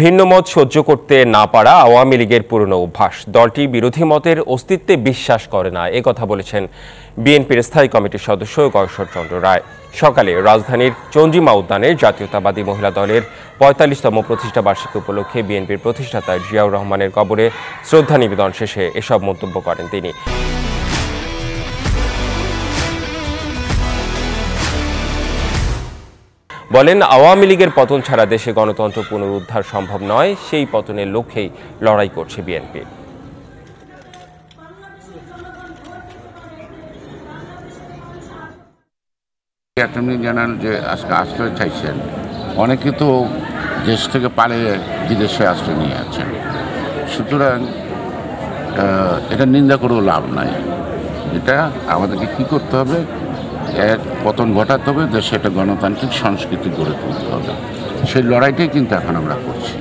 ভিন্নমত সহ্য করতে না পারা আওয়ামী লীগের পুরনো অভ্যাস। দলটি বিরোধী মতের অস্তিত্বে বিশ্বাস করে না, এ কথা বলেছেন বিএনপির স্থায়ী কমিটির সদস্য গয়েশ্বরচন্দ্র রায়। সকালে রাজধানীর চন্দ্রিমা উদ্যানে জাতীয়তাবাদী মহিলা দলের পঁয়তাল্লিশতম প্রতিষ্ঠা বার্ষিকী উপলক্ষে বিএনপির প্রতিষ্ঠাতা জিয়াউর রহমানের কবরে শ্রদ্ধা নিবেদন শেষে এসব মন্তব্য করেন তিনি। বলেন, আওয়ামী লীগের পতন ছাড়া দেশে গণতন্ত্র পুনরুদ্ধার সম্ভব নয়, সেই পতনের লক্ষ্যেই লড়াই করছে বিএনপি। অ্যাটর্নি জেনারেল যে আজকে আশ্রয় চাইছেন, অনেকে তো দেশ থেকে পালিয়ে বিদেশে আশ্রয় নিয়ে আছেন। সুতরাং এটা নিন্দা করেও লাভ নাই। এটা আমাদেরকে কি করতে হবে? এক পতন ঘটাতে হবে একটা গণতান্ত্রিক সংস্কৃতি গড়ে তুলতে হবে। সেই লড়াইটাই কিন্তু এখন আমরা করছি।